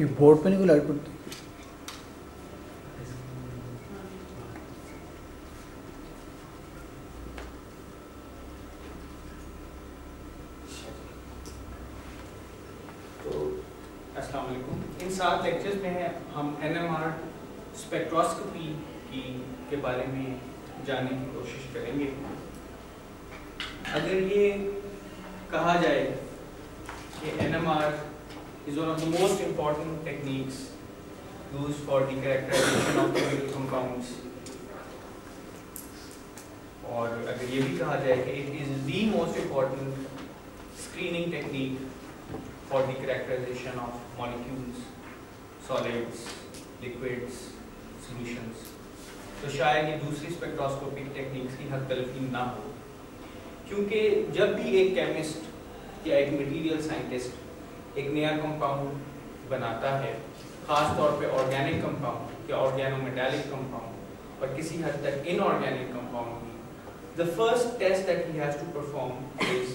ये बोर्ड पे नहीं कोई लाइट पड़ती? तो सात लेक्चर्स में हम एनएमआर स्पेक्ट्रोस्कोपी की, के बारे में जानने की कोशिश करेंगे अगर ये कहा जाए कि NMR is one of the most important techniques used for the characterization of chemical compounds और अगर ये भी कहा जाए कि it is the most important screening technique for the characterization of molecules, solids, liquids, solutions. तो शायद ये दूसरी स्पेक्ट्रोस्कोपिक टेक्निक्स की हद तलफी ना हो क्योंकि जब भी एक केमिस्ट या एक मटेरियल साइंटिस्ट एक नया कंपाउंड बनाता है खास तौर पे ऑर्गेनिक कंपाउंड या ऑर्गेनोमेटालिक कंपाउंड और किसी हद तक इनऑर्गेनिक कंपाउंड भी the first test that he has to perform is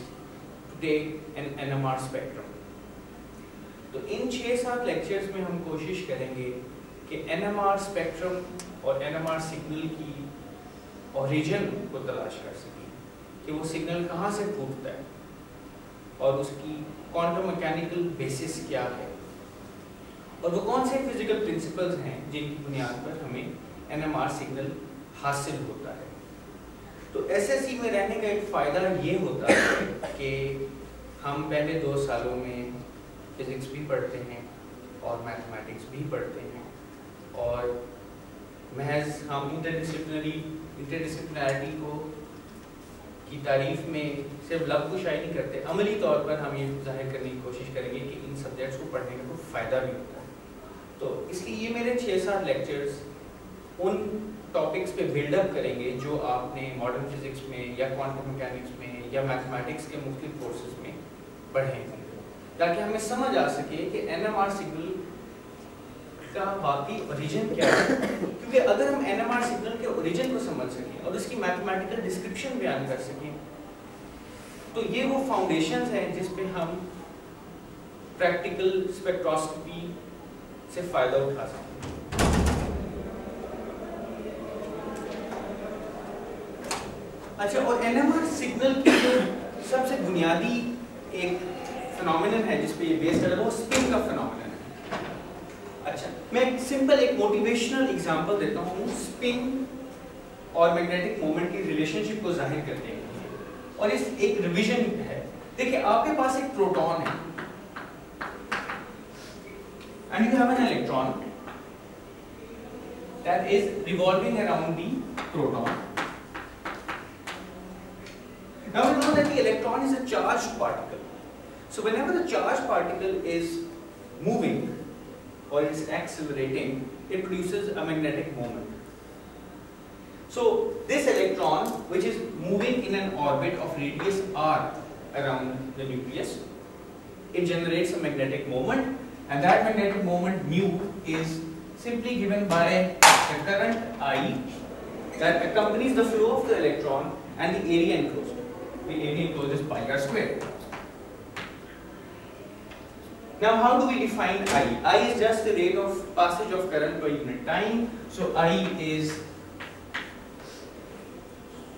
to take an NMR spectrum तो इन छः सात लेक्चर्स में हम कोशिश करेंगे कि एनएमआर स्पेक्ट्रम और एनएमआर सिग्नल की ओरिजिन को तलाश कर सकें कि वो सिग्नल कहाँ से फूटता है और उसकी क्वांटम मैकेनिकल बेसिस क्या है। और वो कौन से फ़िज़िकल प्रिंसिपल्स हैं जिनकी बुनियाद पर हमें एनएमआर सिग्नल हासिल होता है? तो एसएससी में रहने का एक फ़ायदा ये होता है कि हम पहले दो सालों में फिज़िक्स भी पढ़ते हैं और मैथमेटिक्स भी पढ़ते हैं और महज हम इंटरडिसिप्लिनरी इंटरडिसिप्लिनरिटी को, की तारीफ़ में सिर्फ़ लब कुशाई नहीं करते, अमली तौर पर हम ये ज़ाहिर करने की कोशिश करेंगे कि इन सब्जेक्ट्स को पढ़ने का कोई फ़ायदा भी होता है। तो इसलिए ये मेरे छः सात लेक्चर्स उन टॉपिक्स पे बिल्डअप करेंगे जो आपने मॉडर्न फिजिक्स में या क्वांटम मैकेनिक्स में या मैथमेटिक्स के मुख्तलिफ़ कोर्सेज में पढ़े होंगे ताकि हमें समझ आ सके कि एनएमआर सिग्नल का बाकी ओरिजिन क्या है। क्योंकि अगर हम एनएमआर सिग्नल के ओरिजिन को समझ सकें और उसकी मैथमेटिकल डिस्क्रिप्शन बयान कर सकें तो ये वो फाउंडेशंस हैं जिस पे हम प्रैक्टिकल स्पेक्ट्रोस्कोपी से फ़ायदा उठा सकते अच्छा और एनएमआर सिग्नल की जो सबसे बुनियादी एक फिनोमिनन है, जिस पे ये बेस्ड है, वो स्पिन का फिनोमिनन है। अच्छा मैं सिंपल एक मोटिवेशनल एग्जांपल देता हूँ स्पिन और मैग्नेटिक मोमेंट की रिलेशनशिप को ज़ाहिर करने के लिए। और इस एक रिवीजन है। देखिए, आपके पास एक प्रोटॉन है। And you have an electron that is revolving around the proton. Now we know that the electron is a charged particle. So whenever the charged particle is moving or is accelerating, it produces a magnetic moment. So this electron, which is moving in an orbit of radius r around the nucleus, it generates a magnetic moment and that magnetic moment mu is simply given by the current I that accompanies the flow of the electron and the area enclosed. The area enclosed is pi r square. Now how do we define I? I is just the rate of passage of current per unit time. So I is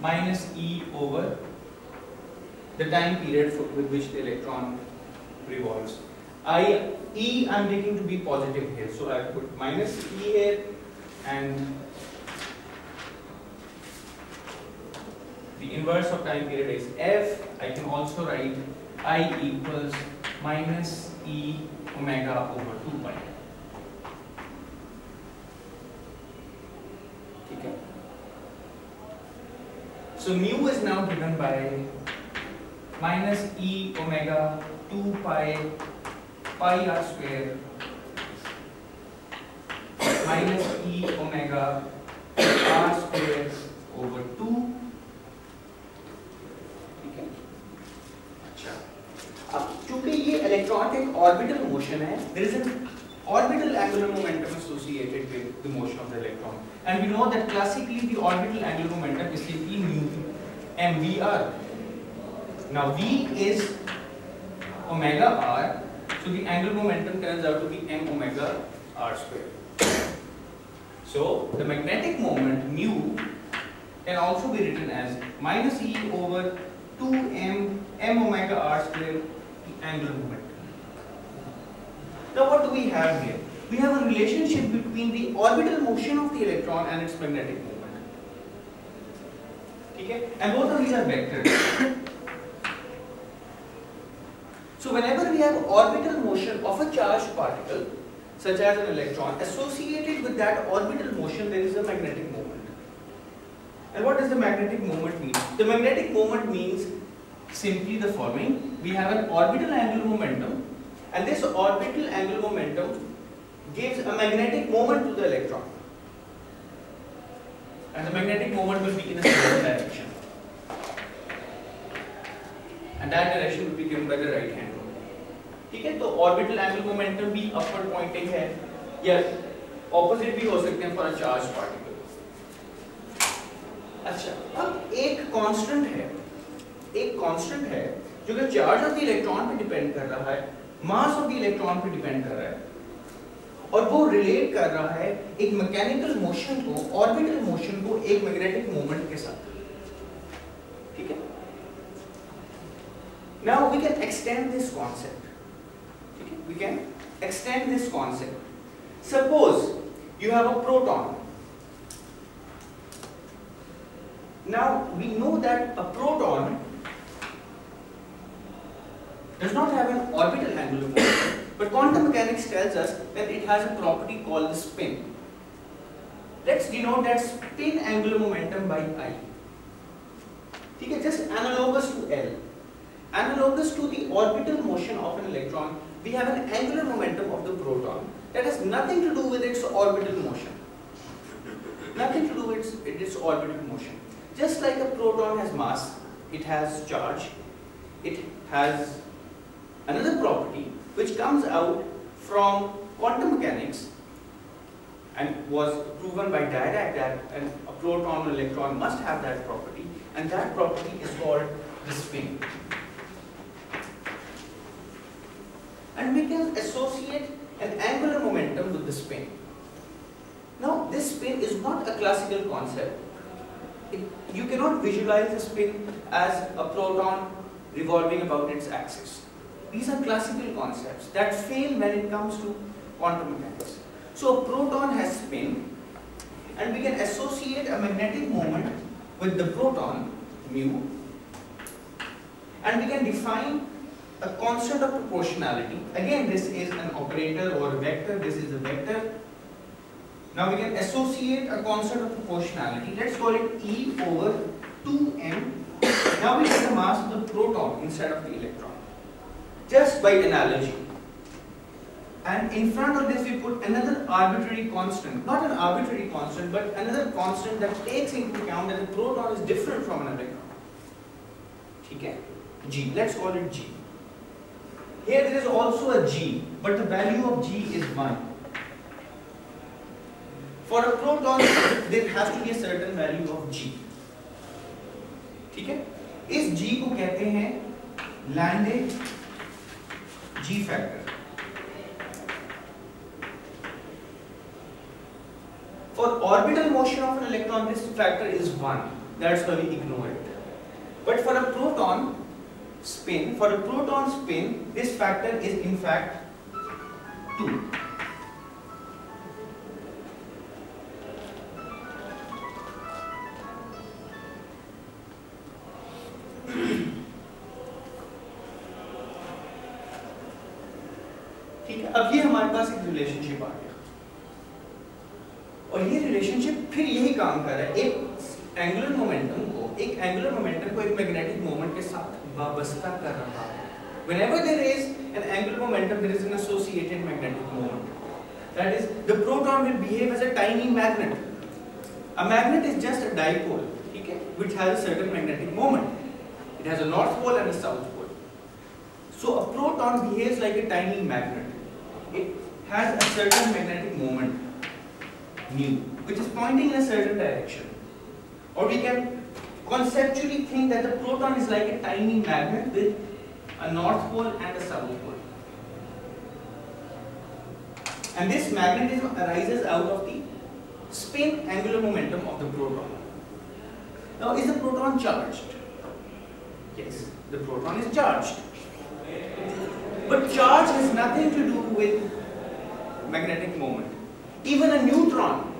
minus E over the time period with which the electron revolves. I E I'm taking to be positive here, so I put minus E here and the inverse of time period is F. I can also write I equals minus E omega over 2 pi. Okay. So mu is now given by minus E omega 2 pi pi r square minus e omega r square over 2 ठीक है अच्छा अब चूँकि ये electron एक orbital motion है there is an orbital angular momentum associated with the motion of the electron and we know that classically the orbital angular momentum is simply mu mvr now v is omega r So the angular momentum turns out to be m omega r square. So the magnetic moment mu can also be written as minus e over 2m m omega r square the angular momentum. Now what do we have here? We have a relationship between the orbital motion of the electron and its magnetic moment. Okay? And both of these are vectors. So whenever we have orbital motion of a charged particle, such as an electron, associated with that orbital motion there is a magnetic moment. And what does the magnetic moment mean? The magnetic moment means simply the following. We have an orbital angular momentum and this orbital angular momentum gives a magnetic moment to the electron and the magnetic moment will be in a certain direction. And that direction will be given by the right hand. ठीक है? तो orbital angular momentum भी upward pointing है. या opposite भी हो सकते हैं फॉर अ चार्ज पार्टिकल अच्छा अब एक कांस्टेंट है. एक कांस्टेंट है जो कि चार्ज ऑफ़ द इलेक्ट्रॉन पे डिपेंड कर रहा है मास ऑफ़ द इलेक्ट्रॉन पे डिपेंड कर रहा है. और वो रिलेट कर रहा है एक मैकेनिकल मोशन को ऑर्बिटल मोशन को एक मैग्नेटिक मोमेंट के साथ. ठीक है? Now we can extend this concept. Okay? We can extend this concept. Suppose you have a proton. Now we know that a proton does not have an orbital angular motion, but quantum mechanics tells us that it has a property called spin. Let's denote that spin angular momentum by i. Okay, just analogous to L. Analogous to the orbital motion of an electron, we have an angular momentum of the proton that has nothing to do with its orbital motion. Nothing to do with its orbital motion. Just like a proton has mass, it has charge, it has another property which comes out from quantum mechanics and was proven by Dirac that a proton or electron must have that property and that property is called the spin. And we can associate an angular momentum with the spin. Now this spin is not a classical concept. It, you cannot visualize the spin as a proton revolving about its axis. These are classical concepts that fail when it comes to quantum mechanics. So a proton has spin and we can associate a magnetic moment with the proton mu and we can define a constant of proportionality. Again this is an operator or a vector, this is a vector. Now we can associate a constant of proportionality. Let's call it E over 2m. Now we get the mass of the proton instead of the electron just by analogy. And in front of this we put another arbitrary constant, not an arbitrary constant, but another constant that takes into account that the proton is different from an electron. Okay? G, let's call it G. Here there is also a G, but the value of G is 1. For a proton, there has to be a certain value of G. ठीक है इस G को कहते हैं Lande G factor. For orbital motion of an electron, this factor is 1. That's why we ignore it. But for a proton spin, for a proton spin, this factor is in fact 2. Magnet. A magnet is just a dipole okay which has a certain magnetic moment. It has a north pole and a south pole. So a proton behaves like a tiny magnet it has a certain magnetic moment mu which is pointing in a certain direction. Or we can conceptually think that the proton is like a tiny magnet with a north pole and a south pole. And this magnetism arises out of the spin angular momentum of the proton. Now, is the proton charged? Yes, the proton is charged. But charge has nothing to do with magnetic moment. Even a neutron,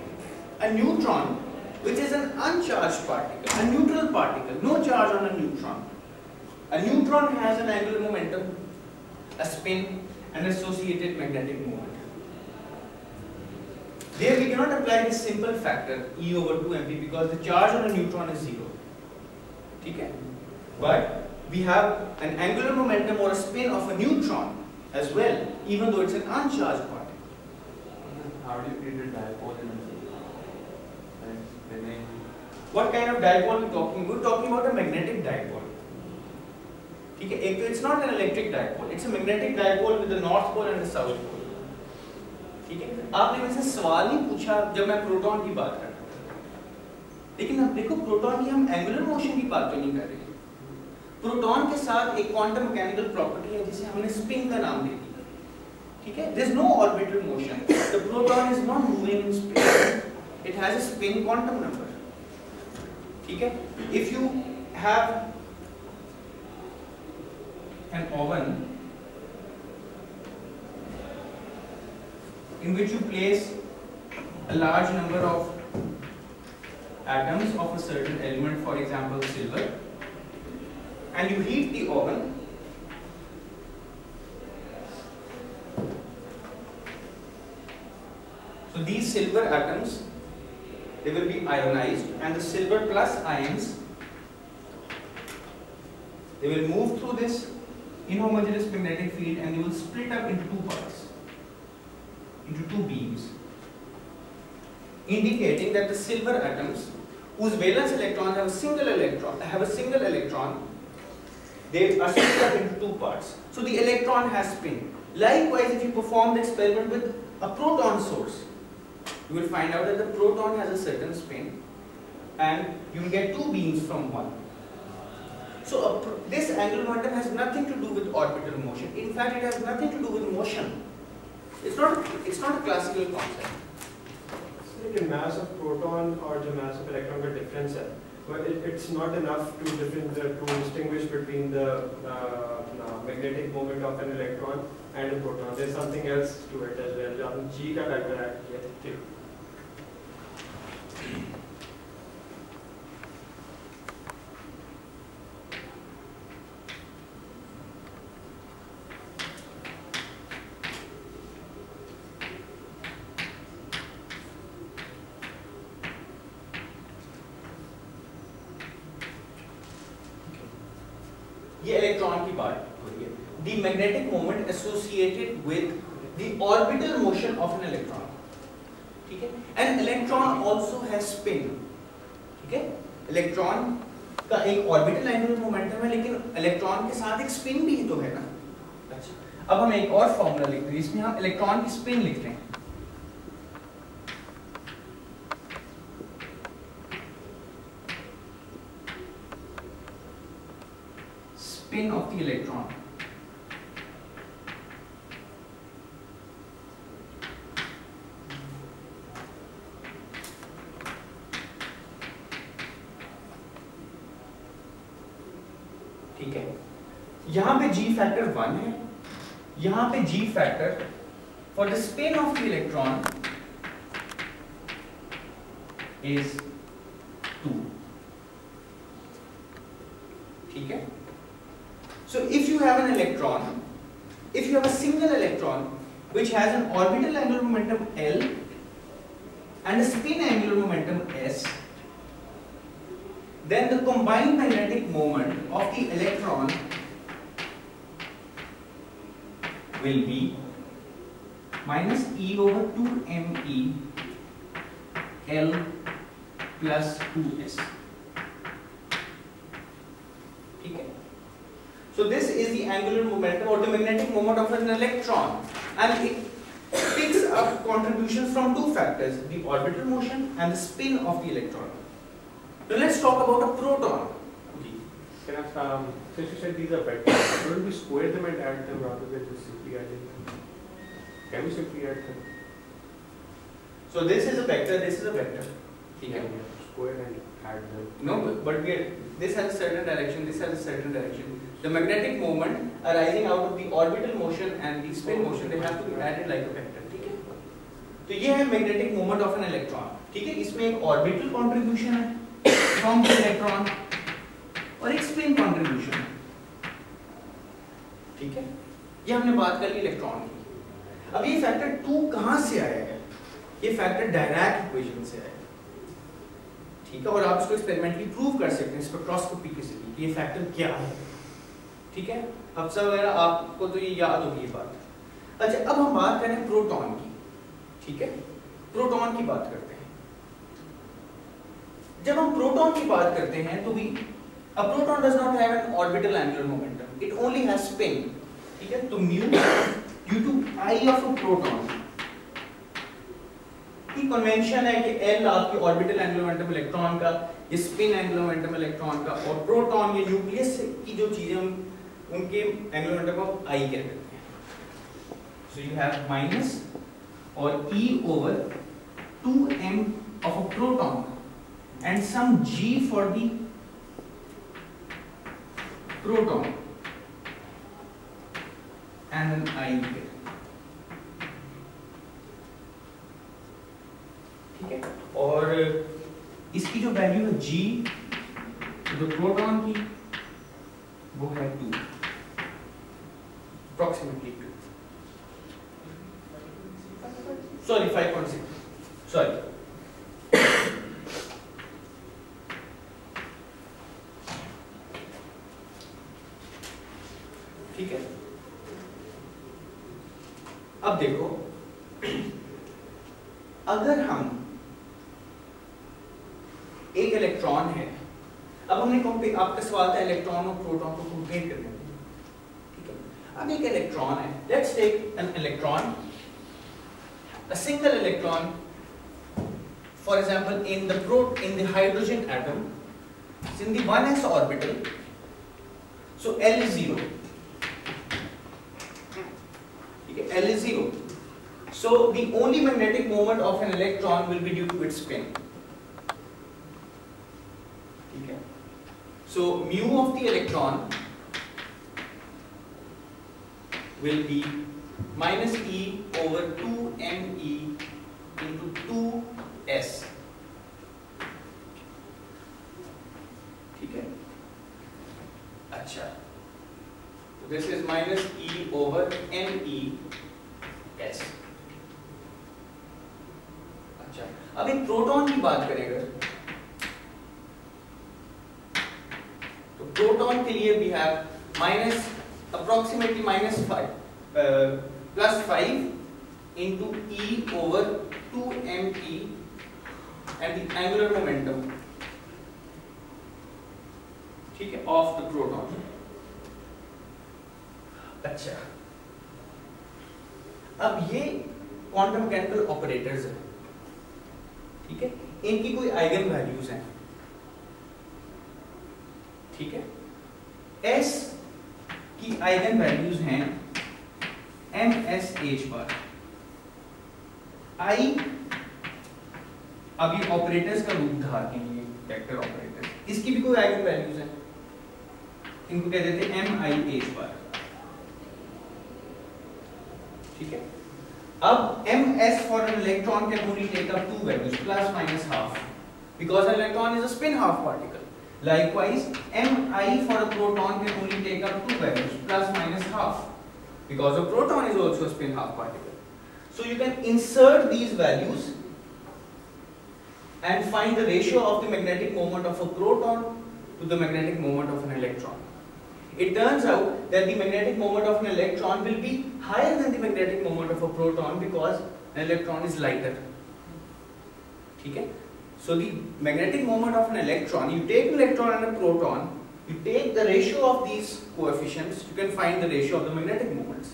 a neutron, which is an uncharged particle, a neutral particle, no charge on a neutron. A neutron has an angular momentum, a spin, and associated magnetic moment. There we cannot apply this simple factor E over 2mp because the charge on a neutron is 0. Okay? But we have an angular momentum or a spin of a neutron as well, even though it's an uncharged particle. How do you create a dipole in a What kind of dipole are we talking We're talking about a magnetic dipole. It's not an electric dipole, it's a magnetic dipole with a north pole and a south pole. ठीक है? आपने मुझसे सवाल ही पूछा जब मैं proton की बात कर रहा लेकिन अब देखो, प्रोटॉन की हम एंगुलर मोशन की बात तो नहीं कर रहे। प्रोटॉन के साथ एक क्वांटम मैकेनिकल प्रॉपर्टी है जिसे हमने स्पिन का नाम दे दिया। ठीक है? There is no orbital motion the proton is not moving in space it has a spin quantum number ठीक है? If you have an oven in which you place a large number of atoms of a certain element, for example silver, and you heat the oven So these silver atoms, they will be ionized and the silver plus ions, they will move through this inhomogeneous magnetic field and they will split up into two parts, into two beams, indicating that the silver atoms whose valence electrons have a single electron, have a single electron, they are split up into two parts. So the electron has spin. Likewise, if you perform the experiment with a proton source, you will find out that the proton has a certain spin and you will get two beams from one. So this angular momentum has nothing to do with orbital motion. In fact, it has nothing to do with motion. It's not. It's not a classical concept. So the mass of proton or the mass of electron का difference है. But it, it's not enough to different to distinguish between the uh, uh, magnetic moment of an electron and a proton. There's something else to it as well. जो आपने G का calculate किया. ये magnetic moment associated with the orbital motion of an electron ठीक है? An electron also has spin ठीक है? Electron का एक ऑर्बिटल एंगुलर मोमेंटम है, लेकिन इलेक्ट्रॉन के साथ एक स्पिन भी तो है ना। अच्छा अब हम एक और फॉर्मूला लिखते हैं इसमें हम इलेक्ट्रॉन की स्पिन लिखते हैं। So this is the angular momentum or the magnetic moment of an electron and it picks up contributions from two factors, the orbital motion and the spin of the electron. Now let's talk about a proton. Can I, um, since you said these are vectors, shouldn't we square them and add them rather than just simply adding them? Can we simply add them? So this is a vector, this is a vector. Yeah. Square and add them. No, but, but we are, this has a certain direction, this has a certain direction. The magnetic moment arising out of the orbital motion and the spin motion, they have to be added like a vector. ठीक है? तो ये है magnetic moment of an electron. ठीक है? इसमें एक orbital contribution है from the electron और एक spin contribution है. ठीक है? ये हमने बात कर ली इलेक्ट्रॉन की अब ये फैक्टर टू कहाँ से है ये फैक्टर डायरेक्ट इक्वेशन से आया ठीक है और आप इसको एक्सपेरिमेंटली प्रूव कर सकते हैं स्पेक्ट्रोस्कोपी के ज़रिए कि ये फैक्टर क्या है ठीक है? हफ्सा वगैरह आपको तो ये याद होगी ये बात। अच्छा अब हम बात करें प्रोटॉन की। ठीक है? प्रोटॉन की बात करते हैं। जब हम प्रोटॉन की बात करते हैं तो भी a proton does not have an orbital angular momentum. It only has spin. ठीक है? तो mu due to i of a proton की कन्वेंशन है कि L आपकी ऑर्बिटल एंगुलर मोमेंटम इलेक्ट्रॉन का, ये स्पिन एंगुलर मोमेंटम इलेक्ट्रॉन का, और प्रोटॉन ये न्यूक्लियस की जो चीज़ें हम उनके एंगुलर मोमेंटम को I कहते हैं। सो यू हैव माइनस और E over 2m of a proton and some G for the proton and an here. ठीक है? और इसकी जो वैल्यू है G, जो प्रोटॉन की, वो है two approximately two sorry five point hydrogen atom is in the 1s orbital. So L is 0. L is 0. So the only magnetic moment of an electron will be due to its spin. So mu of the electron will be minus E over 2 m e into 2s. This is minus e over M E S अच्छा एक proton की बात करें तो proton के लिए we have minus approximately minus five plus five into E over two M E and angular momentum ठीक है ऑफ़ द प्रोटॉन अच्छा। अब ये क्वांटम मैकेनिकल ऑपरेटर्स हैं, ठीक है? इनकी कोई आइगन वैल्यूज़ हैं। ठीक है? एस की आइगन वैल्यूज़ हैं एम एस एच पर। आई अभी ऑपरेटर्स का रूप धारते हैं ये वेक्टर ऑपरेटर्स इसकी भी कोई आइगन वैल्यूज़ हैं? इनको कह देते हैं एम आई एच पर। ठीक है अब M S for N electron can only take up two values plus minus half because N electron is a spin half particle Likewise, Mi for a proton can only take up two values, plus minus half, because a proton is also a spin half particle. So you can insert these values and find the ratio of the magnetic moment of a proton to the magnetic moment of an electron. It turns out that the magnetic moment of an electron will be higher than the magnetic moment of a proton because an electron is lighter. ठीक है? So the magnetic moment of an electron, you take an electron and a proton, you take the ratio of these coefficients, you can find the ratio of the magnetic moments.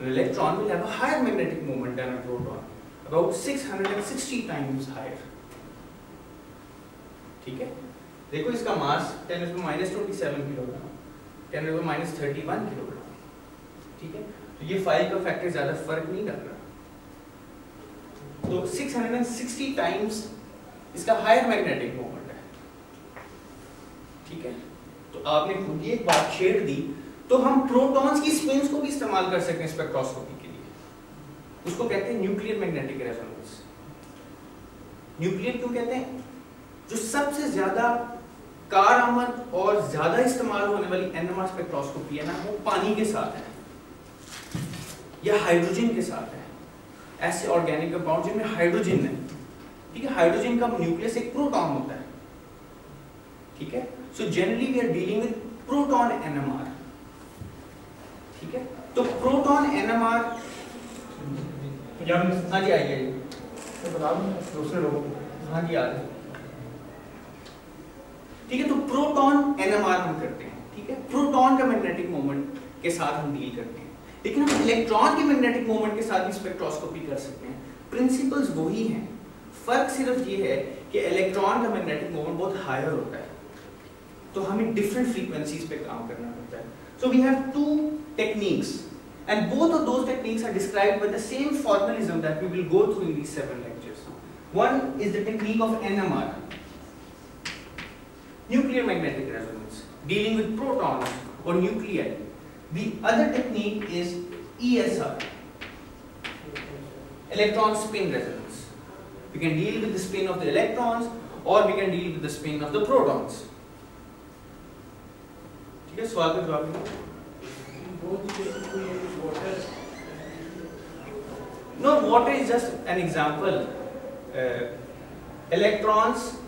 An electron will have a higher magnetic moment than a proton, about 660 times higher. ठीक है देखो इसका मास 10 to minus 27 kilogram 10 to minus 31 kilogram ठीक है? तो ये five का factor ज़्यादा फ़र्क नहीं कर रहा तो 660 टाइम्स इसका हायर मैग्नेटिक मोमेंट है। ठीक है? तो आपने खुद ही एक बात छेड़ दी तो हम प्रोटॉन्स की स्पिन्स को भी इस्तेमाल कर सकते हैं स्पेक्ट्रोस्कोपी के लिए। उसको कहते हैं न्यूक्लियर मैग्नेटिक रेजोनेंस न्यूक्लियर क्यों कहते हैं? जो सबसे ज़्यादा कार आमद और ज़्यादा इस्तेमाल होने वाली एनएमआर स्पेक्ट्रोस्कोपी है ना वो पानी के साथ है। या हाइड्रोजन के साथ है। ऐसे ऑर्गेनिक कंपाउंड जिनमें हाइड्रोजन है। ठीक है हाइड्रोजन का न्यूक्लियस एक प्रोटॉन होता है। ठीक है so generally we are dealing with proton NMR ठीक है तो प्रोटॉन एनएमआर हाँ जी आइए। आइए दूसरे लोगों को। हाँ जी आ रहे ठीक है तो प्रोटॉन एनएमआर हम करते हैं, ठीक है? प्रोटॉन का मैग्नेटिक मोमेंट के साथ हम डील करते हैं। लेकिन हम इलेक्ट्रॉन के मैग्नेटिक मोमेंट के साथ भी स्पेक्ट्रोस्कोपी कर सकते हैं। प्रिंसिपल्स वही हैं। फ़र्क सिर्फ़ ये है कि इलेक्ट्रॉन का मैग्नेटिक मोमेंट बहुत हायर होता है। तो हमें डिफरेंट फ्रीक्वेंसीज पे काम करना पड़ता है। So we have two techniques and both of those techniques are described by the same formalism that we will go through in these seven lectures. One is the technique of NMR nuclear magnetic resonance dealing with protons or nuclei the other technique is ESR electron spin resonance we can deal with the spin of the electrons or we can deal with the spin of the protons ठीक है सवाल का जवाब दीजिए No, water is just an example. Uh, electrons,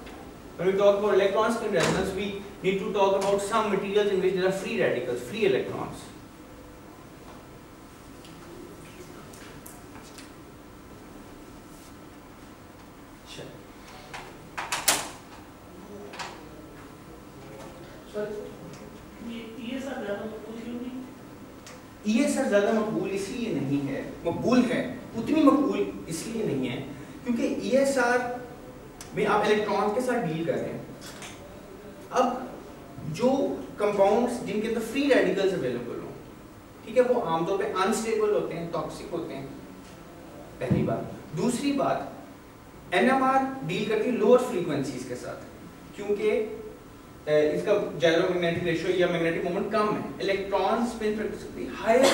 when we talk about electron spin resonance, we need to talk about some materials in which there are free radicals, free electrons. सर ज़्यादा मकबूल इसलिए नहीं है मकबूल है उतनी मकबूल इसलिए नहीं है क्योंकि ईएसआर में आप इलेक्ट्रॉन के साथ डील कर रहे हैं। अब जो कंपाउंड्स जिनके अंदर फ्री रेडिकल्स अवेलेबल हो, ठीक है, वो आमतौर पे अनस्टेबल होते हैं टॉक्सिक होते हैं। पहली बात। दूसरी बात एनएमआर डील करती है लोअर फ्रीक्वेंसीज के साथ, क्योंकि इसका जायरोमैग्नेटिक रेशियो या मैग्नेटिक मोमेंट कम है। Electron spin frequency higher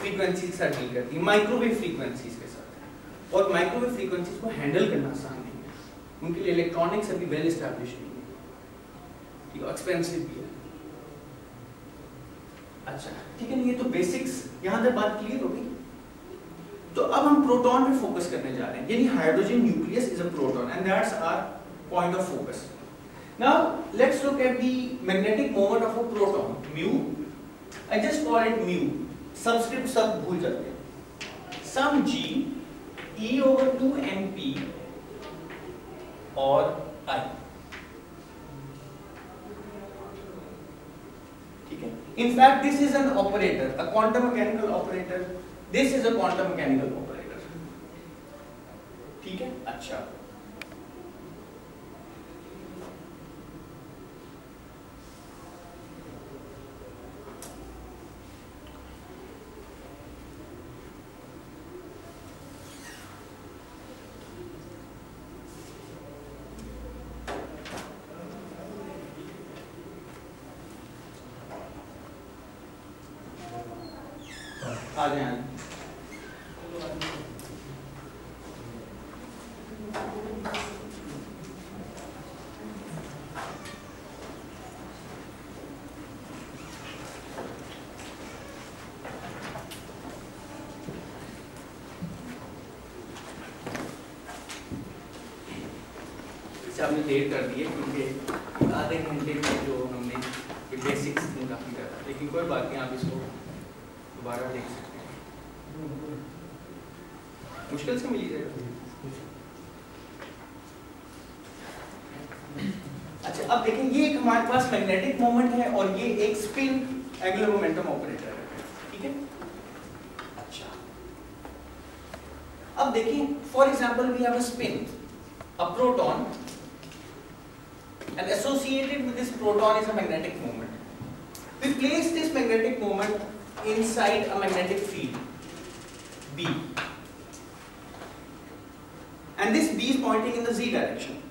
frequency के साथ डील करती है माइक्रोवेव फ्रीक्वेंसीज के साथ। और माइक्रोवेव फ्रीक्वेंसीज को हैंडल करना आसान उनके लिए इलेक्ट्रॉनिक्स अभी वेल एस्टैब्लिश नहीं है ठीक है एक्सपेंसिव भी है अच्छा ठीक है ये तो बेसिक्स यहाँ तक बात क्लियर हो गई तो अब हम प्रोटॉन पे फोकस करने जा रहे हैं यानी hydrogen nucleus is a proton and that's our point of focus Now let's look at the magnetic moment of a proton, mu. I just call it mu. Subscript सब भूल जाते हैं. Some g e over 2 mp और I ठीक है? In fact this is an operator a quantum mechanical operator this is a quantum mechanical operator ठीक है? अच्छा। देर कर दी है क्योंकि आधे घंटे में जो हमने बेसिक्स में काफ़ी करा लेकिन कोई बात नहीं, आप इसको दोबारा देख सकते हैं। मुश्किल से मिली जाएगा। अच्छा अब देखें, ये एक हमारे पास मैग्नेटिक मोमेंट है और ये एक स्पिन एंगुलर मोमेंटम ऑपरेटर है। ठीक है? अच्छा। अब देखें for example we have a spin a proton and associated with this proton is a magnetic moment we place this magnetic moment inside a magnetic field B pointing in the z direction.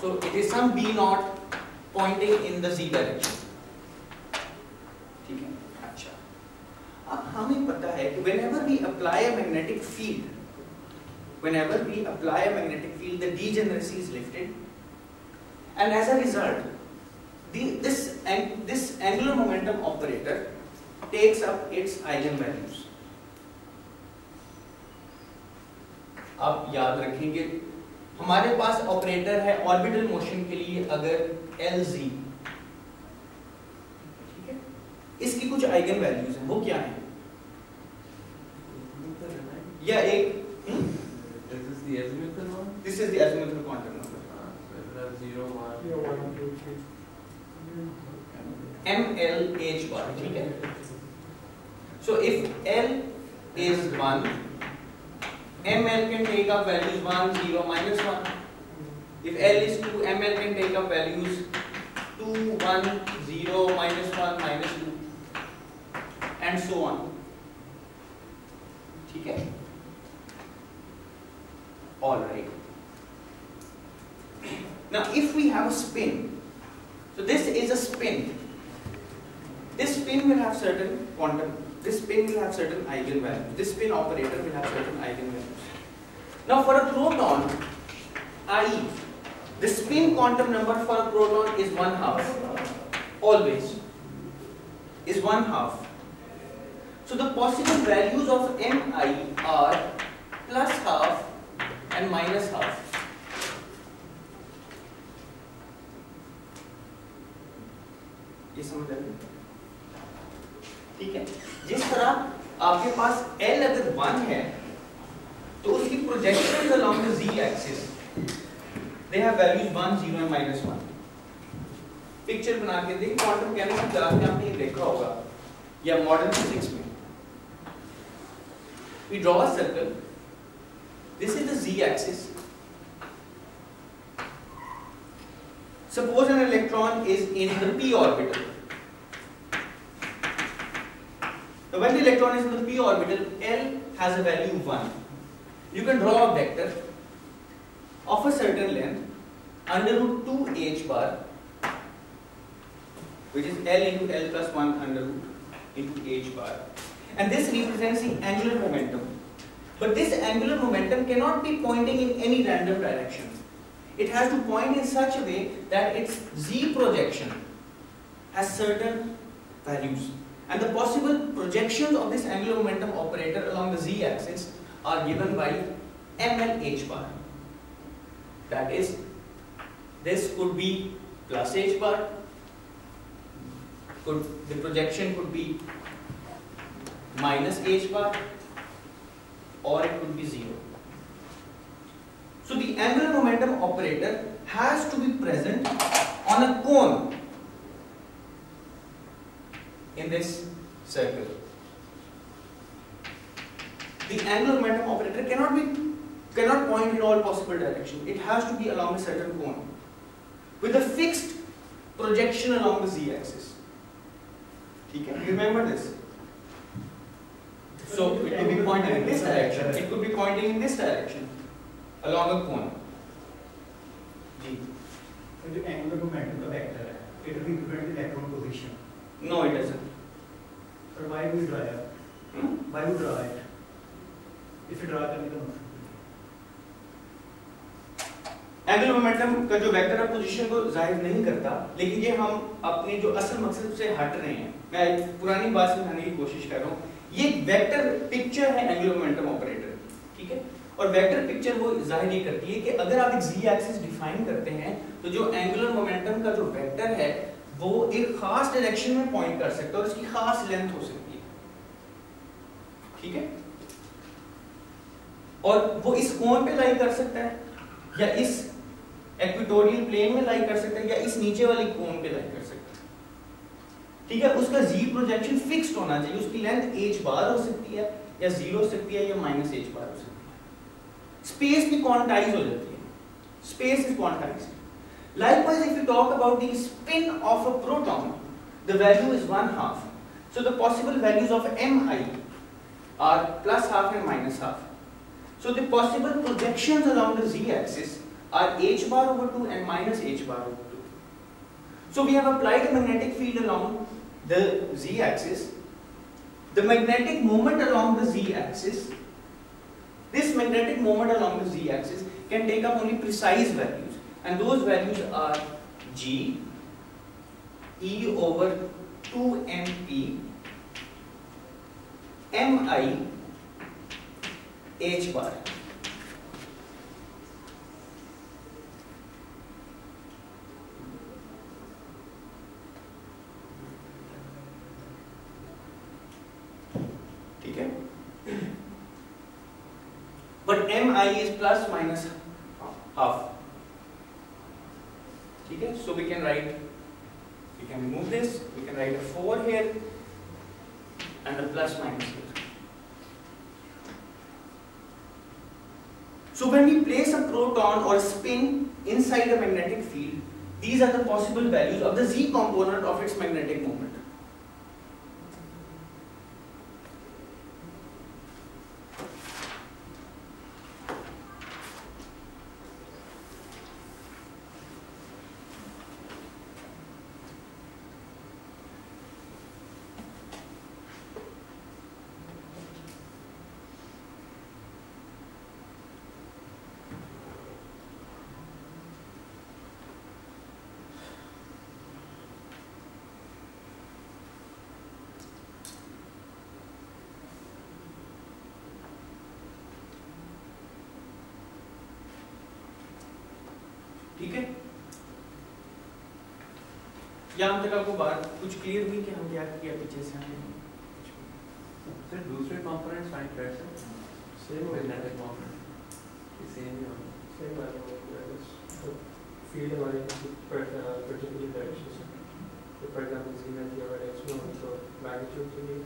So it is some b naught pointing in the z direction. ठीक है अच्छा अब हमें पता है कि whenever we apply a magnetic field, whenever we apply a magnetic field, the degeneracy is lifted, and as a result, the, this this angular momentum operator takes up its eigenvalues. आप याद रखेंगे हमारे पास ऑपरेटर है orbital motion के लिए अगर L G ठीक है इसकी कुछ आइगन वैल्यूज़ हैं वो क्या है या एक This is the azimuthal one? This is the azimuthal quantum Ah, M L H bar ठीक है so if L is one M L can take up values one zero minus one if L is 2, ML can take up values 2, 1, 0, minus 1, minus 2 and so on. ठीक है Alright. Now if we have a spin, so this is a spin. This spin will have certain quantum, this spin will have certain eigenvalues. This spin operator will have certain eigenvalues. Now for a proton, i.e. The spin quantum number for a proton is one half. Always. Is one half. So the possible values of mi are plus half and minus half. ठीक है? जिस तरह आपके पास L अगर 1 है तो उसकी projection axis they have values 1 0 and -1 picture बना के देखिए क्वांटम मैकेनिक्स में क्लास आपने देखा होगा, या मॉडर्न फिजिक्स में। We draw a circle this is the z axis suppose an electron is in the p orbital. Now when the electron is in the p orbital l has a value 1 you can draw a vector of a certain length under root 2 h bar which is L into L plus 1 under root into h bar. And this represents the angular momentum. But this angular momentum cannot be pointing in any random direction. It has to point in such a way that its z projection has certain values and the possible projections of this angular momentum operator along the z axis are given by ml h bar. That is this could be plus h bar. Could the projection could be minus h bar or it could be zero. So the angular momentum operator has to be present on a cone in this circle. The angular momentum operator cannot be cannot point in all possible direction. It has to be along a certain cone with a fixed projection along the z-axis. Remember this. So it could be pointing in this direction. It could be pointing in this direction along a cone. The angular momentum of the vector, it will be equivalent in that one position. No, it doesn't. पर why we draw it Hmm? Why we draw it if you draw करने का मतलब angular momentum का जो vector है position को ज़ाहिर नहीं करता लेकिन ये हम अपने जो असल मकसद से हट रहे हैं। मैं पुरानी बात समझाने की कोशिश कर रहा हूँ। ये वेक्टर पिक्चर है एंगुलर मोमेंटम ऑपरेटर ठीक है? और वेक्टर पिक्चर वो ज़ाहिर ये करती है कि अगर आप एक जी एक्सिस डिफाइन करते हैं तो जो एंगुलर मोमेंटम का जो वेक्टर है वो एक खास डायरेक्शन में पॉइंट कर सकता है और इसकी खास लेंथ हो सकती है। ठीक है? और वो इस कोण पे लाई कर सकता है, या इस इक्वेटोरियल प्लेन में लाई कर सकता है, या इस नीचे वाली कोण पे लाई कर सकता है। ठीक है? उसका जी प्रोजेक्शन फिक्स्ड होना चाहिए। उसकी लेंथ एच बार हो सकती है, या ज़ीरो हो सकती है, या माइनस एच बार हो सकती है। स्पेस भी क्वांटाइज हो जाती है। Space is quantized likewise if you talk about the spin of a proton the value is one half so the possible values of mi are plus half and minus half So the possible projections along the z-axis are h bar over 2 and minus h bar over 2. So we have applied a magnetic field along the z-axis. The magnetic moment along the z-axis, this magnetic moment along the z-axis can take up only precise values and those values are g, e over 2mp, mi, h bar. ठीक है but M I is plus So we can write, we can move this, we can write a 4 here and a plus minus here. So when we place a proton or spin inside a magnetic field, these are the possible values of the z component of its magnetic moment. यहाँ तक आपको बात कुछ clear हुई कि हम क्या किया पीछे से हमने सर दूसरे कंपोनेंट्स फाइंड कर सकते हैं Same मैग्नेटिक कंपोनेंट सेम ही होगा। Same as field हमारे particular direction से। तो for example z में दिया हुआ हो तो magnitude के लिए।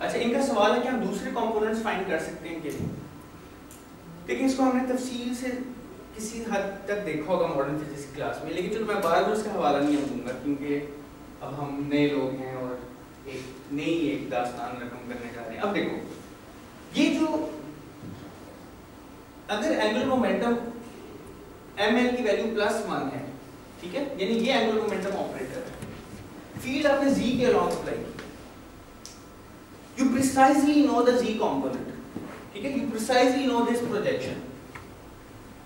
अच्छा इनका सवाल है कि हम दूसरे कंपोनेंट्स फाइंड कर सकते हैं कि नहीं देखिए इसको हमने तफसील से किसी हद तक देखा होगा मॉडर्न फिजिक्स क्लास में, लेकिन चलो मैं बार बार उसका हवाला नहीं दूँगा, क्योंकि अब हम नए लोग हैं और एक नई एक दास्तान रकम करने जा रहे हैं। अब देखो, ये जो अगर एंगुलर मोमेंटम एम एल की वैल्यू प्लस वन है, ठीक है? यानी ये एंगुलर मोमेंटम ऑपरेटर है। फ़ील्ड आपने जी के अलॉन्ग अप्लाई की। You precisely know the z component, ठीक है? You precisely know this projection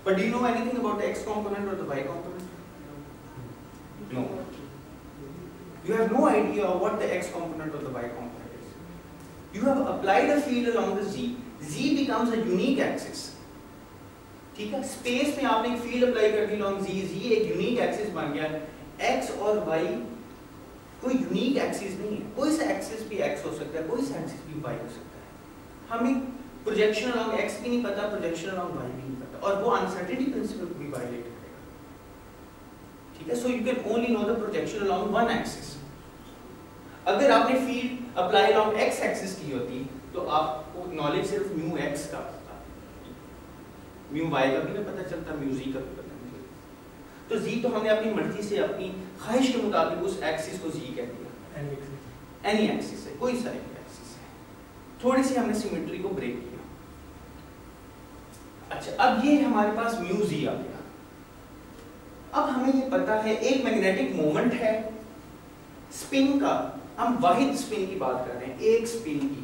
but do you know anything about the x component or the y component no you have no idea what the x component or the y component is you have applied a field along the z z becomes a unique axis ठीक है space में आपने एक field apply कर दी long z z एक unique axis बन गया x और y कोई यूनिक एक्सिस नहीं है कोई सा एक्सिस भी x हो सकता है कोई सा एक्सिस भी y हो सकता है हमें प्रोजेक्शन अलोंग x भी नहीं पता प्रोजेक्शन अलोंग y भी नहीं पता और वो अनसर्टेनिटी प्रिंसिपल को भी वायलेट करेगा। ठीक है? So you can only know the projection along one axis अगर आपने field apply along x axis की होती तो आपको नॉलेज सिर्फ़ म्यू x का होता म्यू y का भी नहीं पता चलता म्यू z का भी पता नहीं चलता। तो z तो हमने अपनी मर्ज़ी से अपनी ख्वाहिश के मुताबिक उस एक्सिस को z कह दिया। एनी एक्सिस है कोई सा एक्सिस है। थोड़ी सी हमने सिमेट्री को ब्रेक किया। अच्छा अब ये हमारे पास म्यू जी आ गया अब हमें ये पता है, एक मैग्नेटिक मोमेंट है। स्पिन का, हम वाहिद स्पिन की बात कर रहे हैं, एक स्पिन की।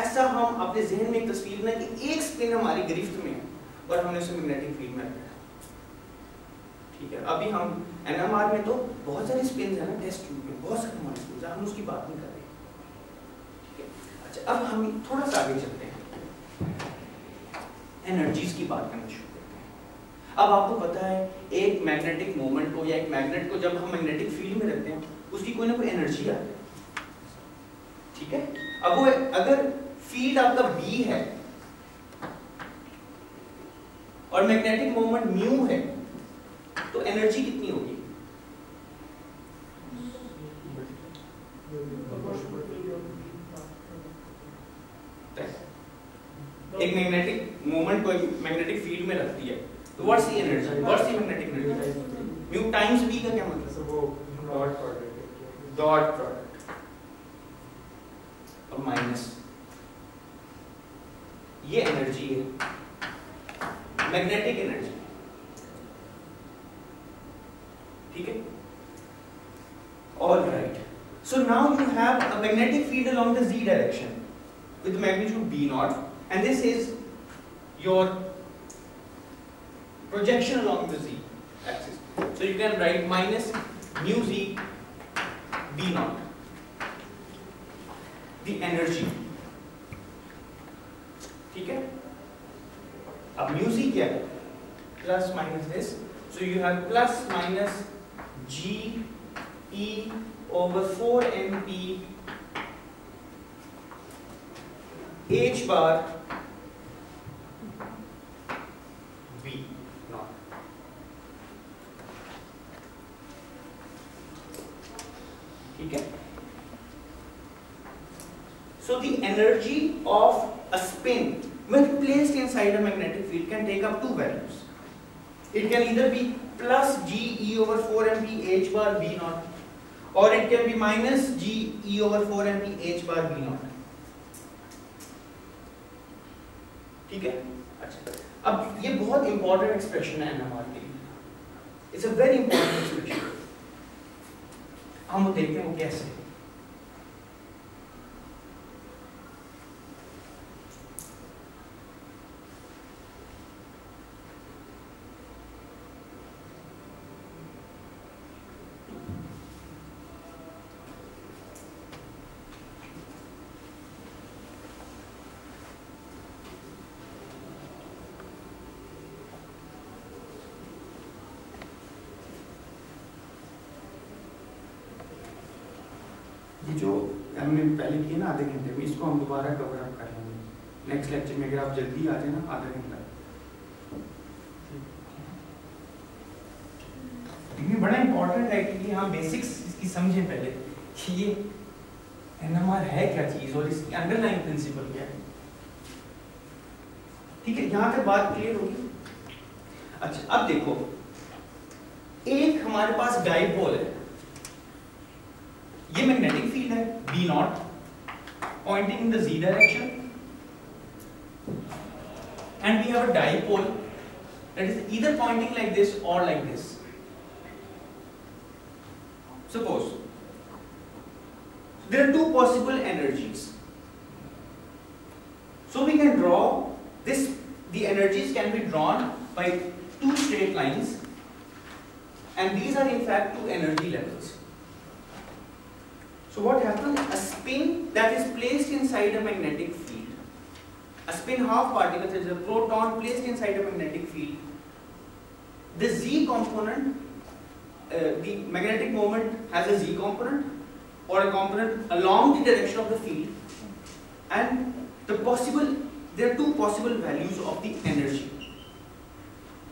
ऐसा हम अपने जहन में एक तस्वीर में कि एक स्पिन हमारी गिरफ्त में है और हमने उसे मैग्नेटिक फ़ील्ड में रखा ठीक है, अभी हम एनएमआर में तो बहुत सारे स्पिन है ना टेस्ट ट्यूब में, बहुत सारे मॉलिक्यूल्स हम उसकी बात नहीं कर रहे। ठीक है अच्छा अब हम थोड़ा सा आगे चलते हैं। एनर्जीज की बात करना शुरू करते हैं। अब आपको पता है, एक मैग्नेटिक मोमेंट को या एक मैग्नेट को जब हम मैग्नेटिक फ़ील्ड में रखते हैं, उसकी कोई ना कोई एनर्जी आती है। ठीक है? अब वो अगर फ़ील्ड आपका बी है, और मैग्नेटिक मोमेंट म्यू है तो एनर्जी कितनी होगी? एक मैग्नेटिक मोमेंट को मैग्नेटिक फ़ील्ड में रखती है। तो what's the energy what's the magnetic energy mu times b का क्या मतलब? So वो डॉट प्रोडक्ट डॉट प्रोडक्ट और माइनस ये एनर्जी है। मैग्नेटिक एनर्जी ठीक है? All right so now you have a magnetic field along the z direction with magnitude b naught. and this is your projection along the z axis so you can write minus mu z b naught the energy ठीक है अब mu z क्या है plus minus this so you have plus minus g e over 4 mp h bar v ठीक है? So the energy of a spin with placed inside a magnetic field can take up two values it can either be plus g e over four m p h bar b naught और it can be minus g e over four m p h bar b naught ठीक है? अच्छा। अब ये बहुत important expression है NMR के लिए। It's a very important expression हम देखते हैं वो कैसे है ये जो हमने पहले किए ना आधे घंटे में, इसको हम दोबारा कवर अप कर लेंगे नेक्स्ट लेक्चर में अगर आप जल्दी आ जाए ना, आधा घंटा। बड़ा इंपॉर्टेंट है कि हम बेसिक्स इसकी समझें पहले कि ये एनएमआर है क्या चीज़ और इसकी अंडरलाइन प्रिंसिपल क्या है। ठीक है, यहाँ तक बात क्लियर होगी? अच्छा अब देखो, एक हमारे पास डाइपोल है। ये मैग्नेटिक फील्ड है B not pointing in the z direction and we have a dipole that is either pointing like this or like this suppose there are two possible energies so we can draw this the energies can be drawn by two straight lines and these are in fact two energy levels so what happens? A spin that is placed inside a magnetic field. A spin half particle, that is a proton placed inside a magnetic field. The z component, uh, the magnetic moment has a z component or a component along the direction of the field. And the possible, there are two possible values of the energy.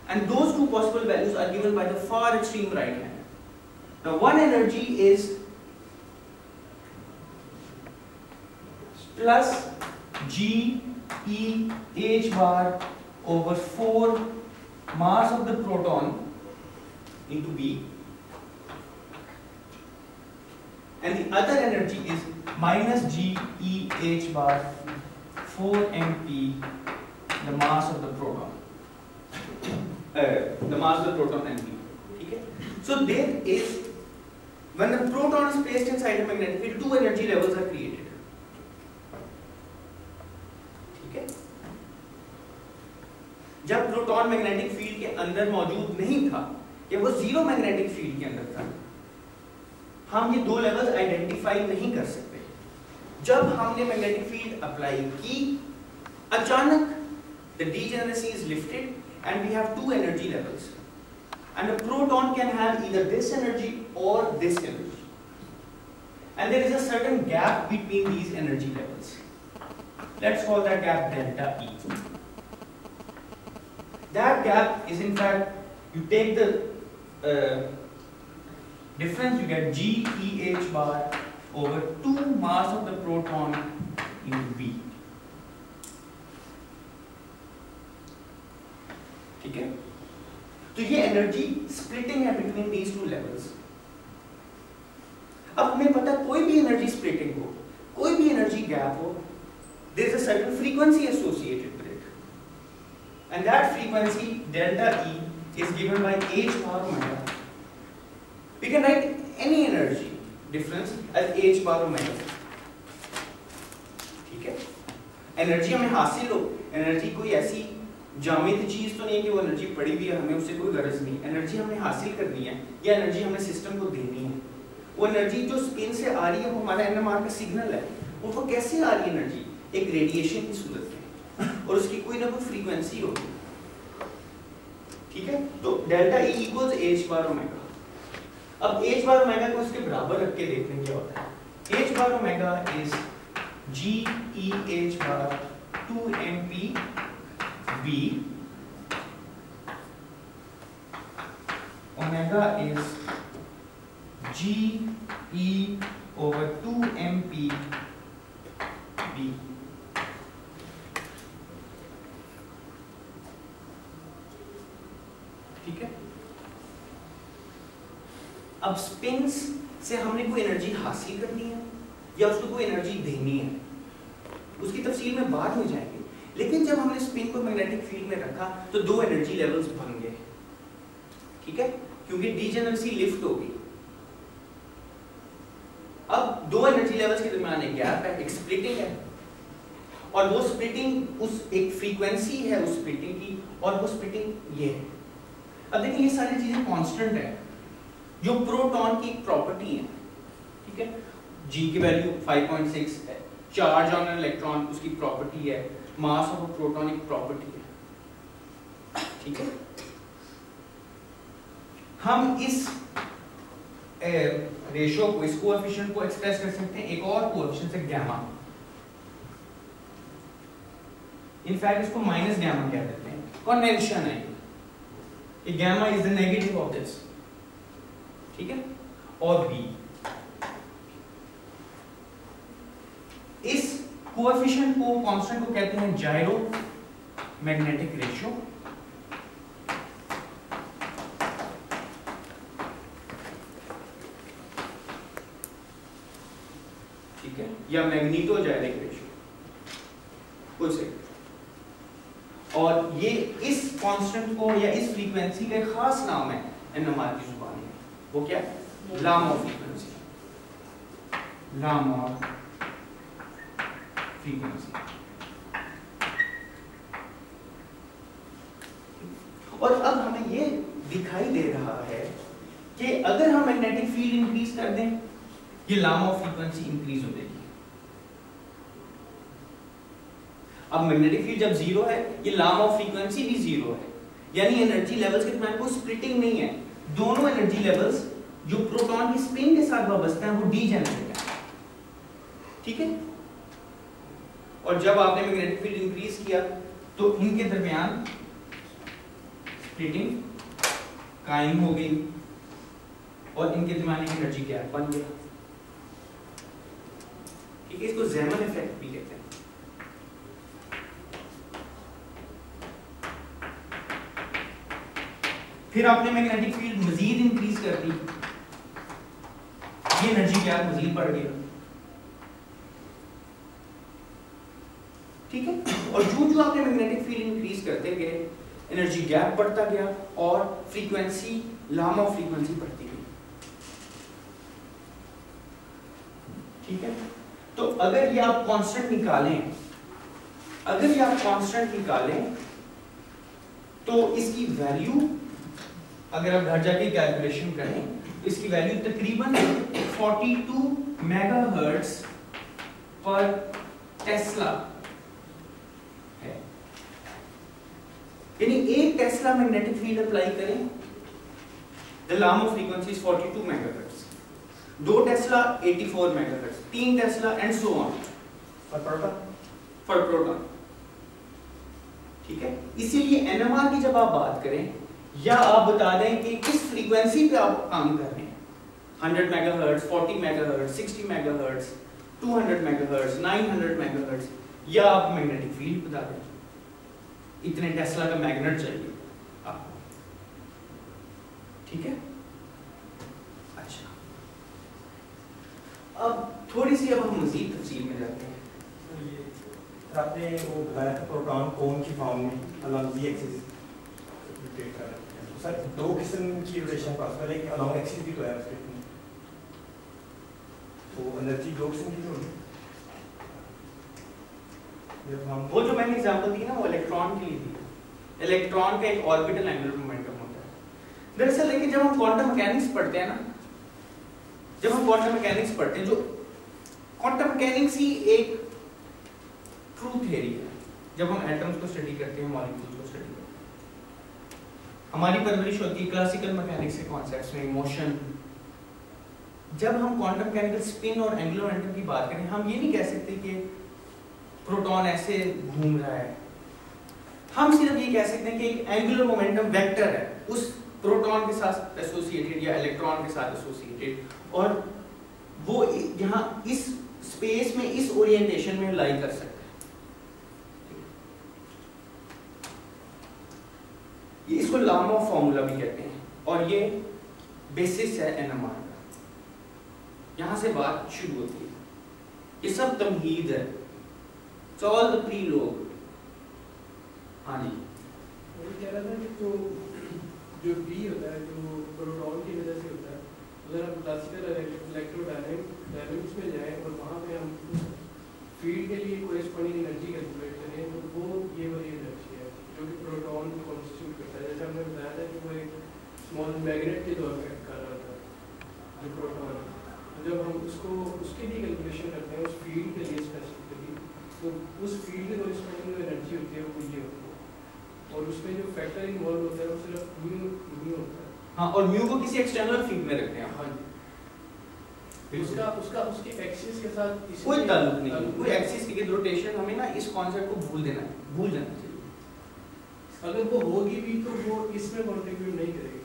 And those two possible values are given by the far extreme right hand. Now one energy is plus g e h bar over 4 mass of the proton into b. And the other energy is minus g e h bar 4 mp the mass of the proton. Uh, the mass of the proton mp okay? So there is when the proton is placed inside a magnetic field two energy levels are created जब proton magnetic field के अंदर मौजूद नहीं था, या वो zero magnetic field के अंदर था, हम ये दो लेवल्स आइडेंटिफाई नहीं कर सकते। जब हमने मैग्नेटिक फ़ील्ड अप्लाई की, अचानक the degeneracy is lifted and we have two energy levels and a proton can have either this energy और this energy and there is a certain gap between these energy levels Let's call that gap delta E. That gap is in fact, you take the uh, difference, you get G E H bar over 2 mass of the proton into B. ठीक है तो ये energy splitting है between these two levels अब हमें पता कोई भी energy splitting Frequency associated with it. and that frequency, delta E is given by h bar omega. We can write any energy difference as h bar omega. ठीक है energy हमें हासिल हो एनर्जी कोई ऐसी जामिद चीज़ तो नहीं है कि वो एनर्जी पड़ी हुई है, हमें उससे कोई गरज नहीं एनर्जी हमने हासिल करनी है, या एनर्जी हमने सिस्टम को देनी है वो एनर्जी जो स्पिन से आ रही है, वो हमारा एनएमआर का सिग्नल है वो वो कैसे आ रही है एनर्जी एक रेडिएशन की सूरत में, और उसकी कोई ना कोई फ्रीक्वेंसी होगी। ठीक है? तो delta e equals h bar omega अब एच बार ओमेगा को इसके बराबर रख के देखते हैं क्या होता है। H bar omega is g e h bar two m p b omega is g e over 2 mp b ठीक है अब स्पिन्स से हमने कोई एनर्जी हासिल करनी है, या उसको कोई एनर्जी देनी है? उसकी तफसील में बाद में जाएँगे। लेकिन जब हमने स्पिन को मैग्नेटिक फ़ील्ड में रखा तो दो एनर्जी लेवल्स बन गए। ठीक है? क्योंकि डीजेनरेसी लिफ्ट होगी अब दो एनर्जी लेवल्स के दरमियान एक गैप है, एक स्प्लिटिंग है। और वो स्प्लिटिंग उस एक फ्रीक्वेंसी है, उस स्प्लिटिंग की, और वो स्प्लिटिंग ये है। अब देखिए, ये सारी चीज़ें कांस्टेंट है। जो प्रोटॉन की प्रॉपर्टी है, ठीक है? जी की वैल्यू 5.6 है. चार्ज ऑन एन इलेक्ट्रॉन उसकी प्रॉपर्टी है. मास ऑफ़ प्रोटॉन एक प्रॉपर्टी है. ठीक है? हम इस रेशियो को, इस कोएफिशिएंट को एक्सप्रेस कर सकते हैं. एक और कोएफिशिएंट से गामा इनफैक्ट इसको माइनस गामा कह देते हैं. कन्वेंशन है कि gamma is the negative of this ठीक है? और बी इस कोएफिशिएंट को कांस्टेंट को कहते हैं जायरो मैग्नेटिक रेशियो ठीक है? या मैग्नीटो जायरिक रेशियो कुछ से और ये इस कांस्टेंट को या इस फ्रीक्वेंसी का एक खास नाम है एनएमआर की ज़ुबान। वो क्या? लाम ऑफ़ फ्रीक्वेंसी लाम फ्रीक्वेंसी और अब हमें ये दिखाई दे रहा है कि अगर हम मैग्नेटिक फ़ील्ड इंक्रीज कर दें, ये लाम ऑफ़ फ्रीक्वेंसी इंक्रीज हो जाएगी। अब मैग्नेटिक फ़ील्ड जब ज़ीरो है, ये लाम फ्रीक्वेंसी भी ज़ीरो है। यानी एनर्जी लेवल्स के दरमियान कोई स्प्लिटिंग नहीं है। दोनों एनर्जी लेवल्स जो प्रोटॉन की स्पिन के साथ वाबस्ता है, वो डी डीजेनरेट है। ठीक है? और जब आपने मैग्नेटिक फ़ील्ड इंक्रीज किया तो इनके दरमियान स्प्लिटिंग कायम हो गई और इनके दरमियान एनर्जी गैप बन गया। ठीक है? इसको जैमन इफ़ेक्ट भी कहते हैं। फिर आपने मैग्नेटिक फ़ील्ड मजीद इंक्रीज कर दी। ये एनर्जी गैप मजीद बढ़ गया। ठीक है? और जो जो आपने मैग्नेटिक फ़ील्ड इंक्रीज करते गए एनर्जी गैप बढ़ता गया और फ्रीक्वेंसी लामा फ्रीक्वेंसी बढ़ती गई। ठीक है? तो अगर ये आप कांस्टेंट निकालें, अगर ये आप कांस्टेंट निकालें तो इसकी वैल्यू अगर आप घर जाके कैलकुलेशन करें इसकी वैल्यू तकरीबन 42 मेगाहर्ट्ज पर टेस्ला है। यानी एक टेस्ला मैग्नेटिक फ़ील्ड अप्लाई करें the Larmor frequency is 42 megahertz दो टेस्ला 84 मेगाहर्ट्ज तीन tesla and so on for proton for proton ठीक है? इसीलिए एनएमआर की जब आप बात करें या आप बता दें कि किस फ्रीक्वेंसी पे आप काम कर रहे हैं? 100 megahertz 40 megahertz 60 megahertz 200 megahertz 900 megahertz या आप मैग्नेटिक फ़ील्ड बता दें? इतने टेस्ला का मैग्नेट चाहिए। आपको ठीक है? अच्छा। अब थोड़ी सी अब हम मजीद तफसील में जाते हैं। आपने वो बताया था प्रोटॉन कोन की फॉर्म में अलॉन्ग जी एक्सिस रोटेट कर सर, दो किस्म की पॉसिबल है कि अलॉन्ग एक्सिस भी तो है, उसके। तो एनर्जी दो किस्म की तो होगी। वो जो मैंने एग्जांपल दी ना, वो इलेक्ट्रॉन के लिए दी इलेक्ट्रॉन का एक ऑर्बिटल एंगुलर मोमेंटम होता है। दरअसल लेकिन जब हम क्वांटम मैकेनिक्स पढ़ते हैं ना, जब हम क्वांटम मैकेनिक्स पढ़ते हैं, जो क्वांटम मैकेनिक्स ही एक ट्रू थ्योरी है। जब हम एटम्स को स्टडी करते हैं मॉलिक्यूल्स हमारी परवरिश होती है क्लासिकल मैकेनिक्स के कॉन्सेप्ट्स में मोशन जब हम क्वांटम मैकेनिकल स्पिन और एंगुलर मोमेंटम की बात करें, हम ये नहीं कह सकते कि प्रोटॉन ऐसे घूम रहा है। हम सिर्फ़ ये कह सकते हैं कि एक एंगुलर मोमेंटम वेक्टर है। उस प्रोटॉन के साथ एसोसिएटेड या इलेक्ट्रॉन के साथ एसोसिएटेड और वो यहाँ इस स्पेस में, इस ओरिएंटेशन में लाई कर सकता है ये इसको लामा फॉर्मूला भी कहते हैं। और ये बेसिस है एनएमआर का। यहाँ से बात शुरू होती है। ये सब तमहीद है। ऑल प्री लोग हाँ जी। कह रहा था कि तो जो बी होता है, जो प्रोटॉन की वजह से होता है, अगर हम क्लासिकल इलेक्ट्रोडायनेमिक्स में जाएँ और वहाँ पे हम फ़ील्ड के लिए कोरेस्पॉन्डिंग एनर्जी कैलकुलेट करें तो वो ये वाली एनर्जी जो कि प्रोटॉन कॉन्स्टिट्यूट करता है। जैसे हमने बताया था कि वो एक स्मॉल मैग्नेट के तौर पर कर रहा था जो प्रोटॉन है। तो जब हम उसको उसके लिए कैलकुलेशन करते हैं उस फ़ील्ड के लिए स्पेसिफिकली तो उस फ़ील्ड के कोरेस्पॉन्डिंग जो एनर्जी होती है वो ये होती है। और उसमें जो फैक्टर इन्वॉल्व होता है वो सिर्फ़ म्यू म्यू होता है। हाँ और म्यू को किसी एक्सटर्नल फ़ील्ड में रखते हैं हाँ जी। उसका उसका उसके एक्सिस के साथ कोई ताल्लुक नहीं कोई एक्सिस की रोटेशन हमें ना इस कॉन्सेप्ट को भूल देना है। भूल जाना चाहिए। अगर वो होगी भी तो वो इसमें कंट्रीब्यूट नहीं करेगी।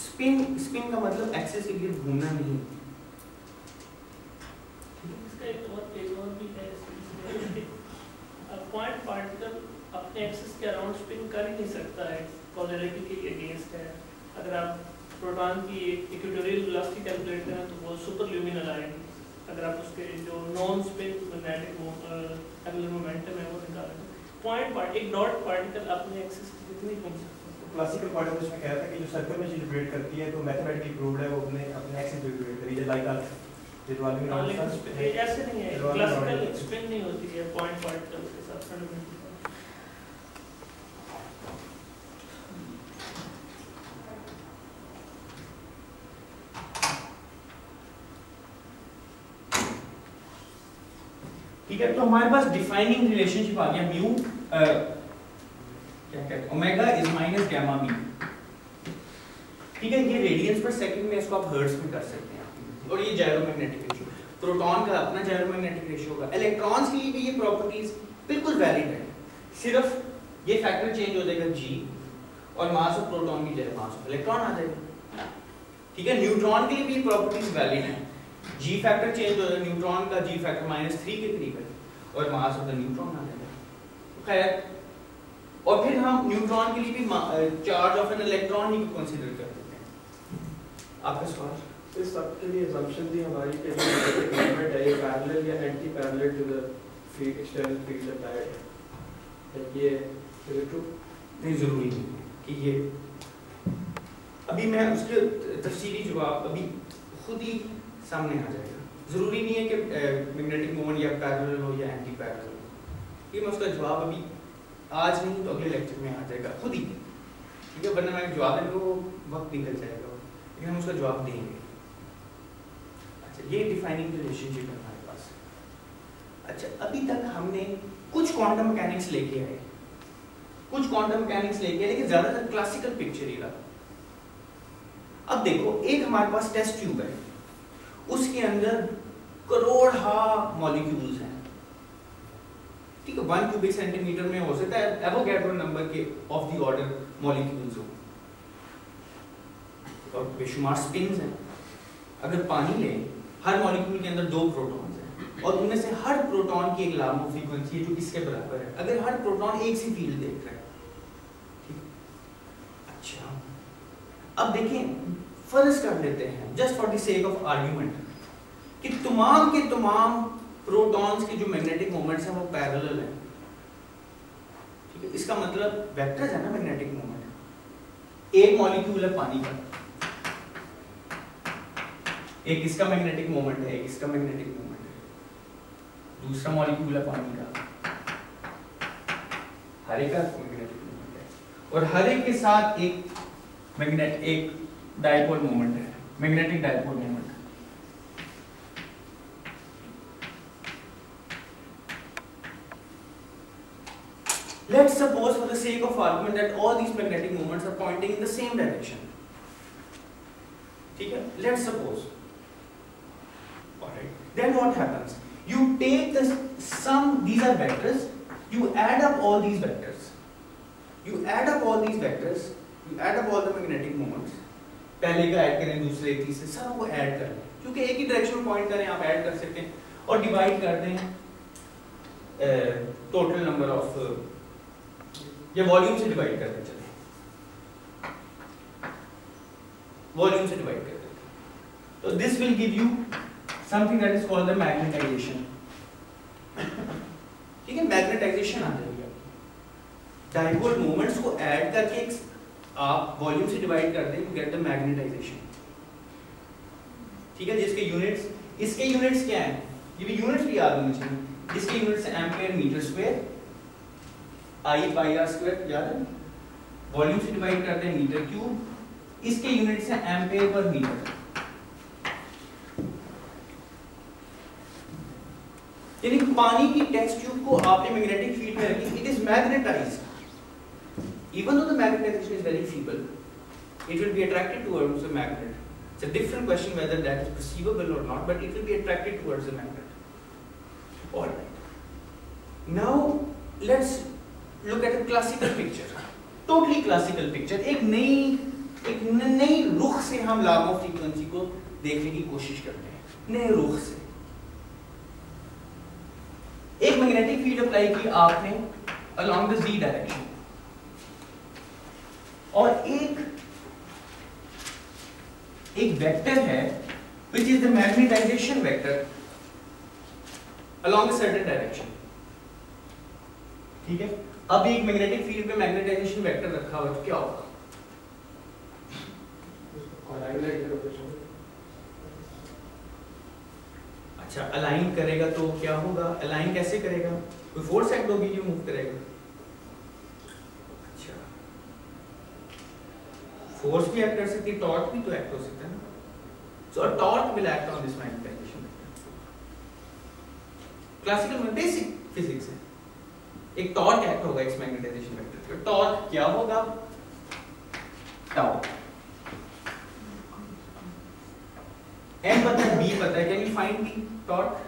स्पिन स्पिन का मतलब एक्सिस के लिए घूमना नहीं इसका एक और एक और भी है पॉइंट पार्टिकल अपने एक्सिस के अराउंड स्पिन कर ही नहीं सकता है कॉजलिटी के अगेंस्ट है। अगर आप प्रोटॉन की इक्वेटोरियल वेलोसिटी कैलकुलेट करें तो वो सुपर ल्यूमिनल आएगी। अगर आप उसके जो non spin magnetic angular momentum है वो निकालें पॉइंट पार्ट एक डॉट पार्टिकल अपने एक्सिस की कितनी घूम सकता है? क्लासिकल क्वांटम में कह रहा था कि जो सर्कल में चीज़ रोटेट करती है तो मैथमेटिकली प्रूव्ड है वो अपने अपने एक्सिस पे रोटेट करी है लाइक लेकिन सन स्पिन- ऐसे नहीं है क्लासिकल around- स्पिन नहीं होती है पॉइंट पार्टिकल के साथ फंडामेंटल ठीक है तो हमारे पास डिफाइनिंग रिलेशनशिप आ गया mu omega is minus gamma मी ठीक है, ये रेडियंस पर सेकंड में इसको आप हर्ट्ज में कर सकते हैं। और ये जायरोमैग्नेटिक रेशियो प्रोटॉन का अपना जायरोमैग्नेटिक रेशियो होगा। इलेक्ट्रॉन्स के लिए भी ये प्रॉपर्टीज़ बिल्कुल वैलिड है। सिर्फ़ ये फैक्टर चेंज हो जाएगा जी और मास ऑफ़ प्रोटॉन की जगह मास ऑफ़ इलेक्ट्रॉन आ जाएगा। ठीक है न्यूट्रॉन के लिए भी प्रॉपर्टीज़ वैलिड हैं। जी फैक्टर चेंज हो जाएगा न्यूट्रॉन का जी फैक्टर माइनस थ्री के करीब है और मास ऑफ़ द न्यूट्रॉन आ जाएगा। खैर और फिर हम न्यूट्रॉन के लिए भी चार्ज ऑफ़ एन इलेक्ट्रॉन ही कंसीडर कर देते हैं। आपका सवाल? इस सब के लिए assumption थी हमारी कि magnetic है ये parallel या anti parallel to the field external field applied है। ये it true नहीं ज़रूरी नहीं कि ये अभी मैं उसके तफसीली जवाब अभी खुद ही सामने आ जाएगा। ज़रूरी नहीं है कि मैग्नेटिक मोमेंट या पैरेलल हो या एंटी पैरेलल ये मैं उसका जवाब अभी आज नहीं तो अगले लेक्चर में आ जाएगा, खुद ही। ठीक है? वरना मैं जवाब देने को वक्त निकल जाएगा। लेकिन हम उसका जवाब देंगे। अच्छा ये डिफाइनिंग रिलेशनशिप है हमारे पास। अच्छा अभी तक हमने कुछ क्वांटम मैकेनिक्स लेके आए। कुछ क्वांटम मैकेनिक्स लेके आए, लेकिन ज़्यादातर क्लासिकल पिक्चर ही रहा। अब देखो, एक हमारे पास टेस्ट ट्यूब है। उसके अंदर करोड़ हा मॉलिक्यूल्स हैं। ठीक है वन क्यूबिक सेंटीमीटर में हो सकता है एवोगैड्रो नंबर के ऑफ़ द ऑर्डर मॉलिक्यूल्स हो। और बेशुमार स्पिन्स हैं। अगर पानी लें, हर मॉलिक्यूल के अंदर दो प्रोटॉन्स हैं। और उनमें से हर प्रोटॉन की एक लार्मो फ्रीक्वेंसी है, जो इसके बराबर है? अगर हर प्रोटॉन एक सी फ़ील्ड देख रहा है, ठीक अच्छा। अब देखें फ़र्ज़ कर लेते हैं just for the sake of argument कि तमाम के तमाम प्रोटॉन्स के जो मैग्नेटिक मोमेंट्स हैं वो पैरेलल हैं। इसका मतलब वेक्टर्स है ना मैग्नेटिक मोमेंट। एक मॉलिक्यूल है पानी का। एक इसका मैग्नेटिक मोमेंट है, एक इसका मैग्नेटिक मोमेंट है। दूसरा मॉलिक्यूल है पानी का। हर एक का मैग्नेटिक मोमेंट है। और हर एक के साथ एक मैग्नेट, एक डायपोल मोमेंट है। Magnetic dipole moment Let's suppose for the sake of argument that all these magnetic moments are pointing in the same direction. है? Let's suppose. Alright. Then what happens? You take the sum, these are vectors, you add up all these vectors. You add up all these vectors, you add up all the magnetic moments. पहले का add करें दूसरे तीसरे सब वो add कर क्योंकि एक ही डायरेक्शन में पॉइंट करें आप ऐड कर सकते हैं और डिवाइड कर दें टोटल नंबर ऑफ़ या वॉल्यूम से डिवाइड करते चले। वॉल्यूम से डिवाइड कर देते तो this will give you something that is called the magnetization ठीक है? मैग्नेटाइजेशन आ जाएगी आपकी। डाइपोल मोमेंट्स को ऐड करके एक आप वॉल्यूम से डिवाइड कर दें यू गेट द मैग्नेटाइजेशन ठीक है? जिसके यूनिट्स इसके यूनिट्स क्या हैं? ये भी यूनिट्स भी याद होने चाहिए। इसके units ampere metre square i by r square याद है? वॉल्यूम से डिवाइड करते हैं मीटर क्यूब इसके यूनिट्स हैं एम्पेयर पर मीटर यानी पानी की टेस्ट ट्यूब को आपने मैग्नेटिक फ़ील्ड में रखी। It is magnetize even though the magnetization is very feeble it will be attracted towards a magnet it's a different question whether that is perceivable और not but it will be attracted towards a magnet all right now let's look at a classical picture, totally classical एक नई एक नई रुख से हम लागो frequency को देखने की कोशिश करते हैं। नए रुख से। एक मैग्नेटिक फ़ील्ड अप्लाई की आपने अलोंग द जी डायरेक्शन और एक एक वेक्टर है which is the magnetization vector along certain direction ठीक है? अब एक मैग्नेटिक फ़ील्ड में मैग्नेटाइजेशन वेक्टर रखा हुआ है तो क्या होगा? अच्छा अलाइन करेगा तो क्या होगा? अलाइन कैसे करेगा? कोई फोर्स एक्ट होगी जो मूव करेगा? अच्छा। फोर्स भी एक्ट कर सकती है टॉर्क भी तो एक्ट हो सकता है ना? So a torque will act on this magnetization classical में बेसिक फिजिक्स है। एक टॉर्क एक्ट होगा इस मैग्नेटाइजेशन वेक्टर तो टॉर्क क्या होगा? टाउ एम पता है बी पता है can you find b torque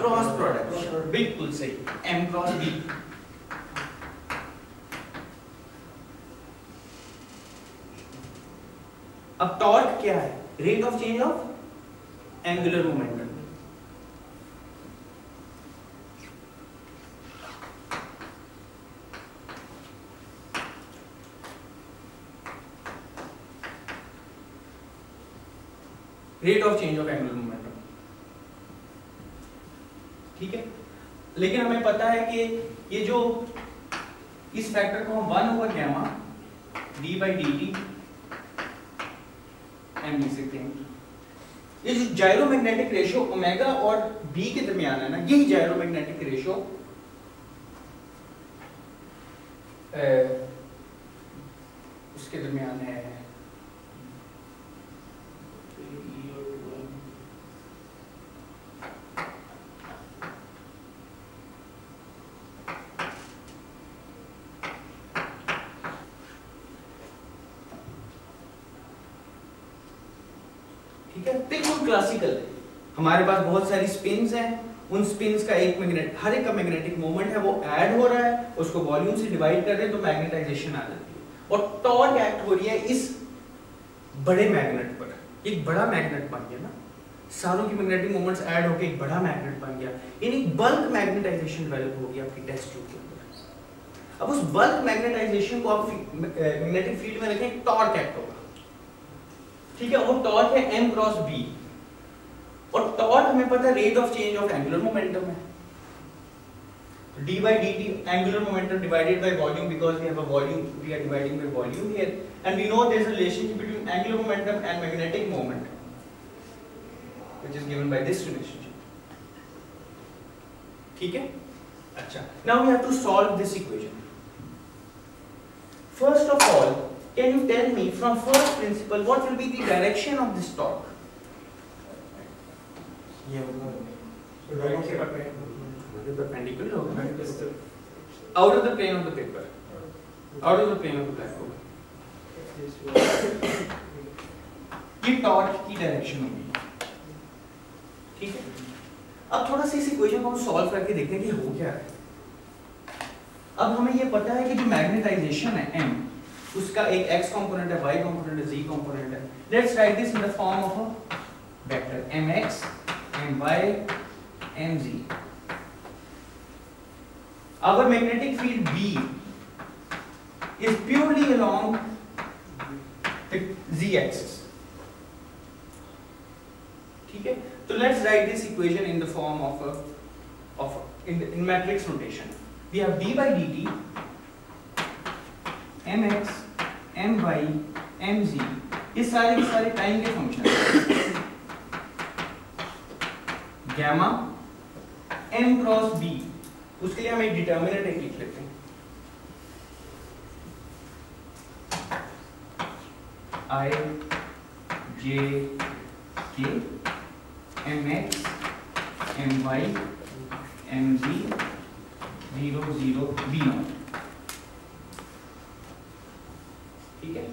cross product बिल्कुल सही। एम क्रॉस बी अब टॉर्क क्या है? Rate of change of angular momentum rate of change of angular momentum ठीक है? लेकिन हमें पता है कि ये जो इस फैक्टर को हम one over gamma d by d t m लिख सकते हैं। ये जो जायरोमैग्नेटिक रेशियो ओमेगा और बी के दरमियान है ना, यही जायरोमैग्नेटिक रेशियो उसके दरमियान है ठीक है बिल्कुल क्लासिकल हमारे पास बहुत सारी स्पिन्स हैं। उन स्पिन्स का एक मैग्नेट हर एक का मैग्नेटिक मोमेंट है, वो ऐड हो रहा है, उसको वॉल्यूम से डिवाइड कर दें तो मैग्नेटाइजेशन आ जाती है। और टॉर्क एक्ट हो रही है इस बड़े मैग्नेट पर। एक बड़ा मैग्नेट बन गया ना। सारों की मैग्नेटिक मोमेंट्स ऐड होकर एक बड़ा मैग्नेट बन गया। यानी बल्क मैग्नेटाइजेशन डेवलप हो गया आपकी टेस्ट ट्यूब के अंदर। अब उस बल्क मैग्नेटाइजेशन को आप मैग्नेटिक फ़ील्ड में रखें टॉर्क एक्ट होगा। ठीक है? वो टॉर्क है m क्रॉस b और टॉर्क हमें पता है rate of change of angular momentum है d by dt angular momentum divided by volume because we have a volume we are dividing by volume here and we know there is a relationship between angular momentum and magnetic moment which is given by this relationship ठीक है अच्छा now we have to solve this equation first of all can you tell me from first principle what will be the direction of this torque ये होगा। होगा out of the plane of the paper. Out of the plane of the black hole ये torque की direction होगी ठीक है? अब थोड़ा सा इस इक्वेशन को हम सॉल्व करके देखते हैं कि हो क्या है। अब हमें ये पता है कि जो मैग्नेटाइजेशन है m उसका एक x कंपोनेंट है y कंपोनेंट है z कंपोनेंट है। Let's write this in the form of a vector mx my mz. Our magnetic field b is purely along the z axis. ठीक है तो let's write this equation in the form of of in in matrix notation we have d by dt mx my mz ये सारे के सारे time के function gamma m cross b उसके लिए हम एक डिटर्मिनेंट एक लिख लेते हैं। I, j, k mx my mz 0 0 b naught ठीक है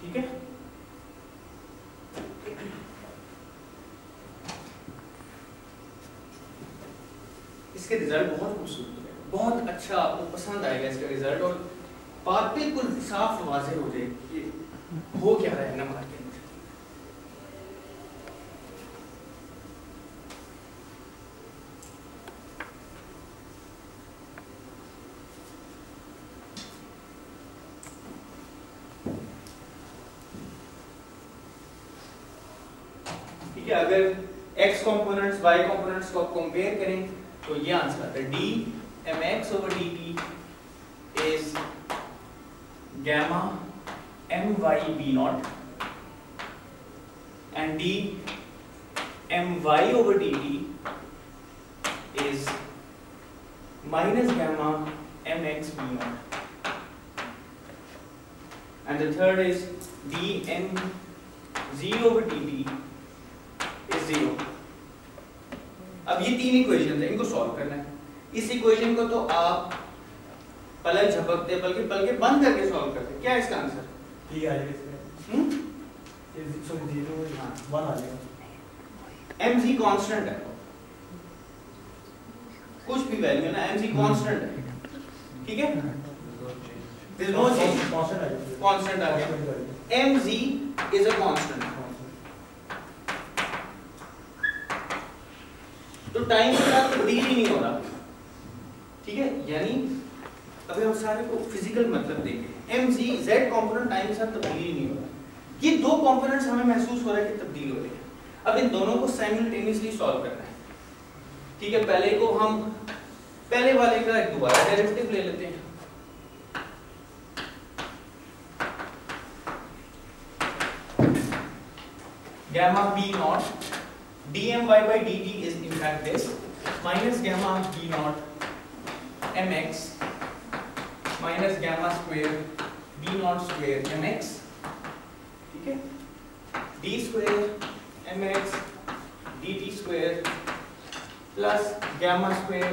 ठीक है इसके रिज़ल्ट बहुत खूबसूरत है। बहुत अच्छा आपको पसंद आएगा इसका रिज़ल्ट और बात बिल्कुल साफ़ वाजह हो जाएगी कि हो क्या रहा है नंबर के अंदर ठीक है, अगर x कंपोनेंट्स y कंपोनेंट्स को कंपेयर करें तो ये आंसर आता है। D m x over d t is gamma m y b naught and d m y over d t is minus gamma m x b naught and third is d m z over d t is zero अब ये तीन ही question solve करना है। इस equation को तो आप पलक झपकते बल्कि पलके बंद करके सॉल्व करते। क्या इसका आंसर ठीक आ जाएगा इसमें। एम जी कॉन्स्टेंट है। कुछ भी वैल्यू है ना एम जी कॉन्स्टेंट है। ठीक है? Is no change. कांस्टेंट आ गया। M z is a constant तो टाइम के साथ तब्दील ही नहीं हो रहा ठीक है? यानी अभी हम सारे को फ़िज़िकल मतलब देखें m z z component time के साथ तब्दील ही नहीं हो रहा ये दो कॉम्पोनेंट्स हमें महसूस हो रहा है कि तब्दील हो रही है। अब इन दोनों को साइमल्टेनियसली सॉल्व करना है। ठीक है? पहले को हम, पहले वाले का एक दोबारा डेरिवेटिव ले लेते हैं। gamma b naught dmy by dt is fact this minus gamma b naught mx minus gamma square b naught square mx ठीक है mx dt square plus gamma square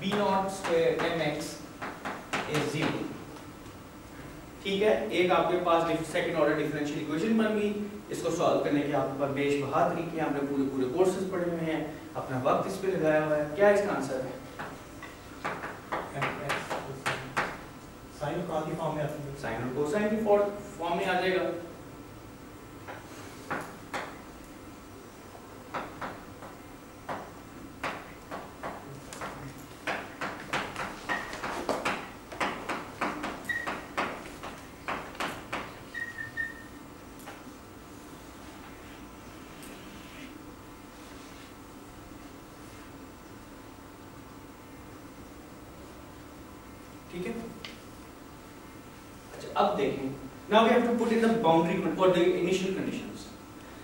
b naught square mx is zero ठीक है एक आपके पास second order differential equation बन गई इसको सॉल्व करने के आपके पास बेश बहा तरीके हैं। आपने पूरे पूरे कोर्सेज पढ़े हुए हैं। अपना वक्त इस पर लगाया हुआ है। क्या इसका आंसर है? है। साइन और कोसाइन की फॉर्म में आ जाएगा। now we have to put in the boundary con- or the initial conditions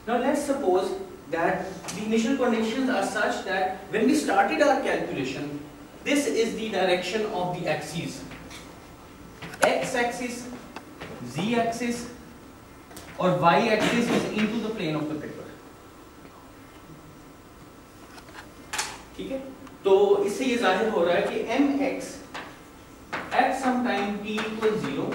now let's suppose that the initial conditions are such that when we started our calculation this is the direction of the axes x axis z axis or y axis is into the plane of the paper ठीक है तो इससे ये जाहिर हो रहा है कि mx at some time t equals 0